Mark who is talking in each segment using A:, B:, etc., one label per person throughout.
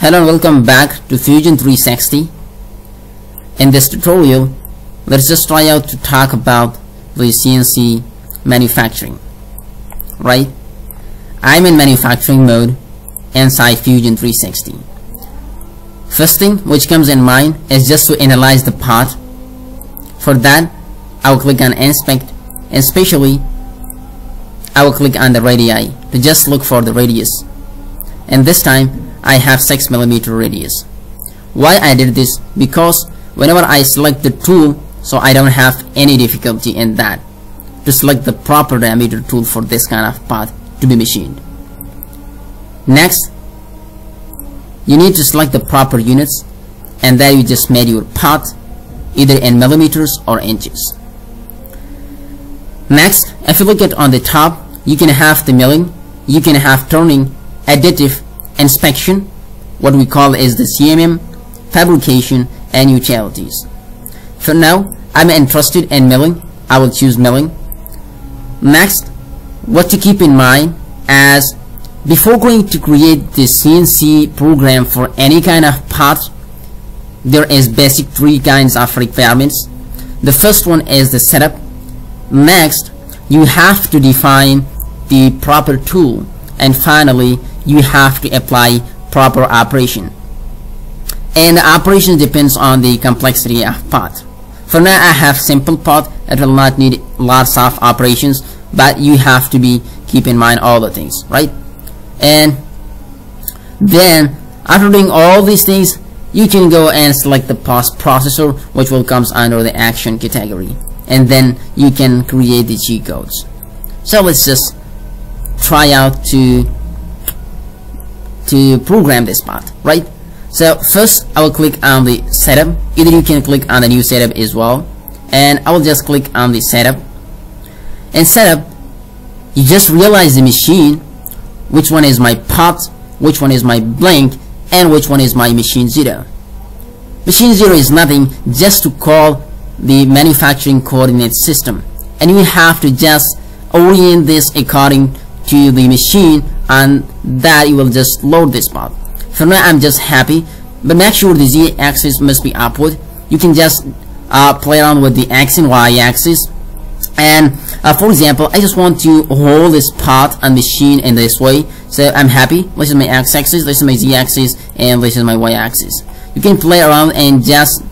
A: Hello and welcome back to Fusion 360. In this tutorial, let's just try out to talk about the CNC manufacturing. Right? I'm in manufacturing mode inside Fusion 360. First thing which comes in mind is just to analyze the part. For that, I will click on inspect and especially I will click on the radii to just look for the radius. And this time I have 6 millimeter radius. Why I did this? Because whenever I select the tool so I don't have any difficulty in that to select the proper diameter tool for this kind of path to be machined. Next, you need to select the proper units and then you just made your path either in millimeters or inches. Next, if you look at on the top, you can have the milling, you can have turning, additive, inspection, what we call is the CMM, fabrication, and utilities. For now, I'm interested in milling. I will choose milling. Next, what to keep in mind as before going to create the CNC program for any kind of part, there is basic three kinds of requirements. The first one is the setup. Next, you have to define the proper tool. And finally, you have to apply proper operation. And the operation depends on the complexity of part. For now, I have simple part. It will not need lots of operations, but you have to be keep in mind all the things, right? and then after doing all these things you can go and select the post processor which will comes under the action category and then you can create the G codes so let's just try out to to program this part right? So first I will click on the setup. Either you can click on the new setup as well. And I will just click on the setup. And setup you just realize the machine which one is my pot, which one is my blank, and which one is my machine zero. Machine zero is nothing just to call the manufacturing coordinate system. And you have to just orient this according to the machine and that you will just load this part. For now I'm just happy but make sure the z axis must be upward. You can just uh, play around with the x and y axis. And uh, for example I just want to hold this part and machine in this way. So I'm happy. This is my x-axis this is my z-axis and this is my y-axis you can play around and just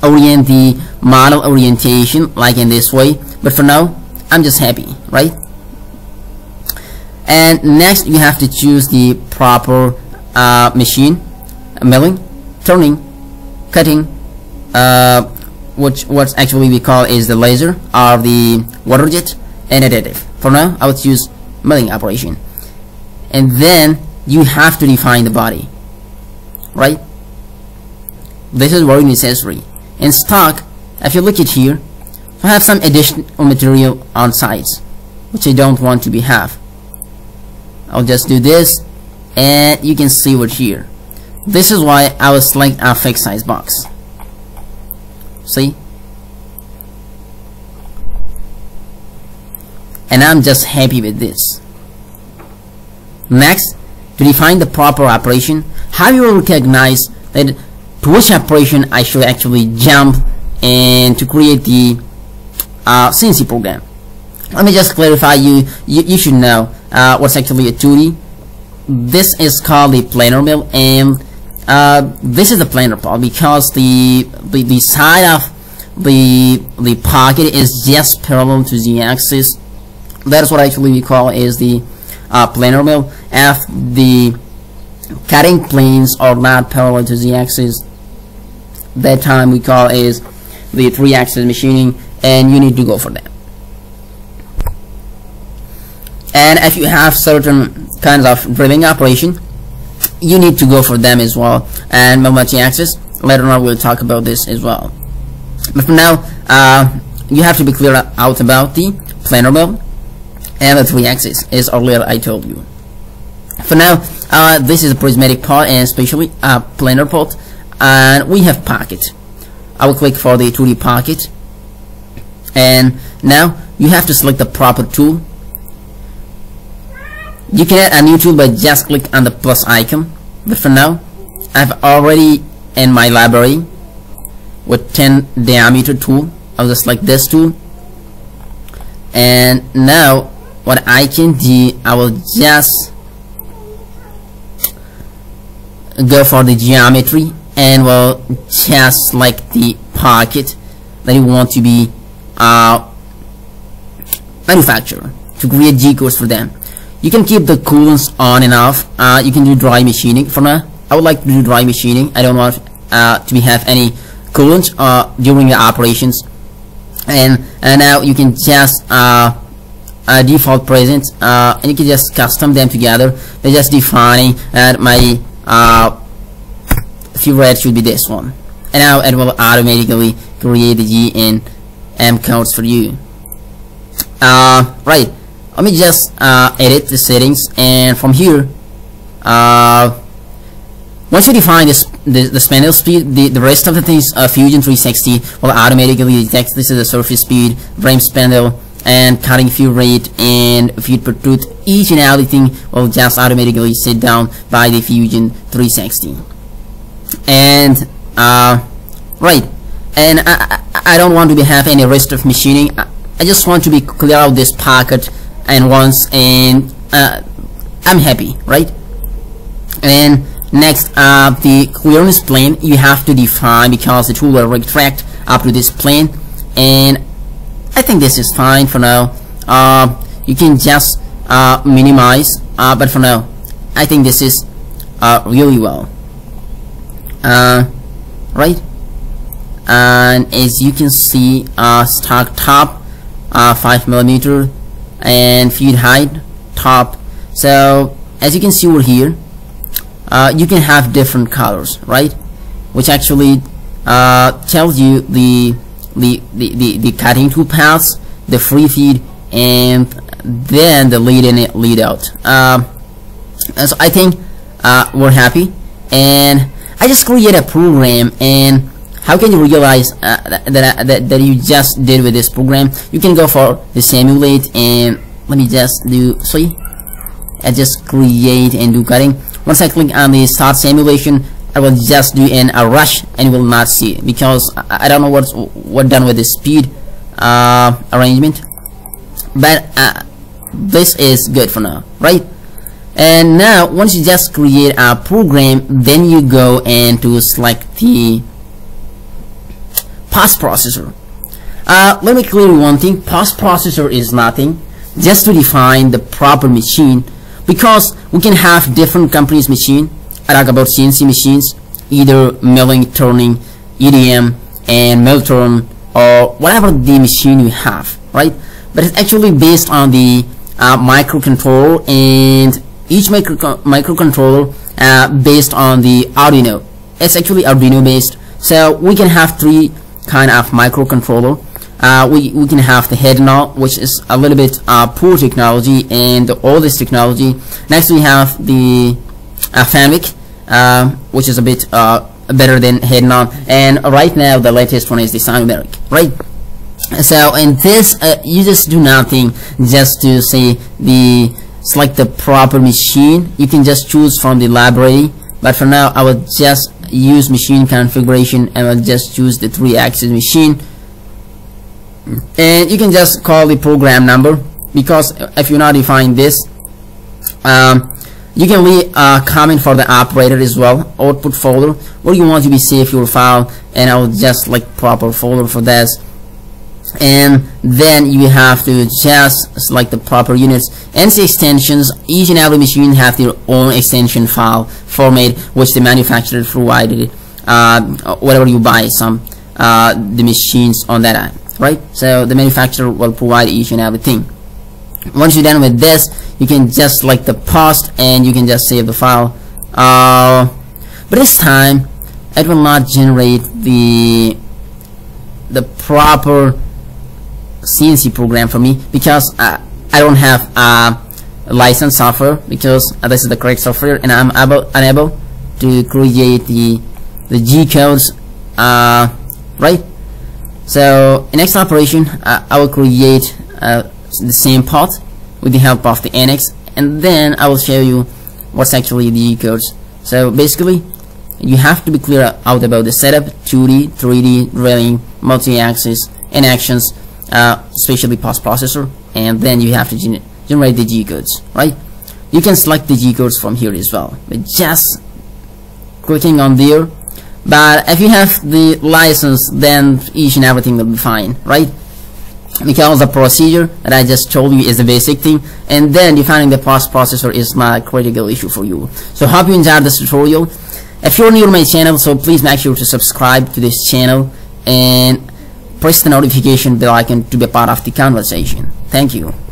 A: orient the model orientation like in this way. But for now I'm just happy right and next you have to choose the proper uh, machine. Milling turning cutting uh, which what actually we call is the laser or the water jet and additive. For now I would use milling operation. And then you have to define the body right? This is very necessary. In stock if you look at here I have some additional material on sides which I don't want to be have I'll just do this and you can see what here. This is why I will select a fixed size box. See? And I'm just happy with this. Next to define the proper operation how you will recognize that to which operation I should actually jump and to create the uh, CNC program? Let me just clarify you you, you should know uh, what's actually a 2D this is called the planar mill and uh, this is the planar part because the, the the side of the the pocket is just parallel to the axis. That's what actually we call is the uh, planar mill. If the cutting planes are not parallel to the axis that time we call is the three axis machining and you need to go for that and if you have certain kinds of drilling operation you need to go for them as well. And multi-axis later on we'll talk about this as well. But for now uh, you have to be clear out about the planar mill and the three axis as earlier I told you. For now uh, this is a prismatic part and especially a planar part and we have pocket. I will click for the 2D pocket. And now you have to select the proper tool you can add a new tool by just click on the plus icon. But for now I've already in my library with 10 diameter tool. I'll just like this tool. And now what I can do I will just go for the geometry and will just like the pocket that you want to be uh, manufactured to create G codes for them you can keep the coolants on and off. Uh, you can do dry machining. For now I would like to do dry machining. I don't want uh, to be have any coolant uh, during the operations. And, and now you can just uh, uh, default present uh, and you can just custom them together. By just defining that my uh, feed rate should be this one. And now it will automatically create the G and M codes for you. Uh, right let me just uh, edit the settings and from here uh, once you define this, the, the spindle speed, the, the rest of the things, uh, Fusion 360 will automatically detect this is the surface speed, frame spindle, and cutting feed rate and feed per tooth. Each and everything will just automatically sit down by the Fusion 360. And, uh, right, and I, I, I don't want to be, have any rest of machining. I, I just want to be clear out this pocket and once and uh, I'm happy, right? And Next, uh, the clearance plane you have to define because the tool will retract up to this plane and I think this is fine for now. Uh, you can just uh, minimize, uh, but for now, I think this is uh, really well. Uh, right? And as you can see, uh, stock top, uh, 5 millimeter, and feed height top. So as you can see over here, uh, you can have different colors right? Which actually uh, tells you the, the the, the the cutting tool paths the free feed and then the lead in it lead out. Um, so I think uh, we're happy. And I just create a program and how can you realize uh, that, that, that you just did with this program? You can go for the simulate and let me just do see I just create and do cutting. Once I click on the start simulation I will just do in a rush and will not see because I, I don't know what's what done with the speed uh, arrangement. But uh, this is good for now right? And now once you just create a program then you go and to select the post processor. Uh, let me clear one thing. Post processor is nothing just to define the proper machine because we can have different companies machine. I talk about CNC machines either milling turning EDM and mill turn or whatever the machine you have right? But it's actually based on the uh, microcontroller and each micro microcontroller uh, based on the Arduino. It's actually Arduino based so we can have three kind of microcontroller. Uh, we, we can have the Heidenhain which is a little bit uh, poor technology and the oldest technology. Next we have the uh, FANUC uh, which is a bit uh, better than Heidenhain. And right now the latest one is the Sinumerik right? So in this uh, you just do nothing just to say the select the proper machine. You can just choose from the library. But for now I will just use machine configuration and I'll just choose the three axis machine. And you can just call the program number because if you're not define this um, you can leave a comment for the operator as well output folder where you want to be save your file and I'll just like proper folder for this and then you have to just select the proper units NC extensions. Each and every machine have their own extension file format which the manufacturer provided uh, whatever you buy some uh, the machines on that app right? So the manufacturer will provide each and everything. Once you're done with this you can just select the post and you can just save the file. Uh, but this time it will not generate the the proper CNC program for me because uh, I don't have a licensed software because this is the correct software and I'm able, unable to create the the G codes uh, right? So in next operation uh, I will create uh, the same part with the help of the NX and then I will show you what's actually the G codes. So basically you have to be clear out about the setup 2d 3d drilling multi-axis and actions uh, especially post processor and then you have to gen generate the G codes right? You can select the G codes from here as well. But just clicking on there but if you have the license then each and everything will be fine right? Because the procedure that I just told you is the basic thing and then defining the post processor is not a critical issue for you. So hope you enjoyed this tutorial. If you're new to my channel so please make sure to subscribe to this channel and press the notification bell icon to be part of the conversation. Thank you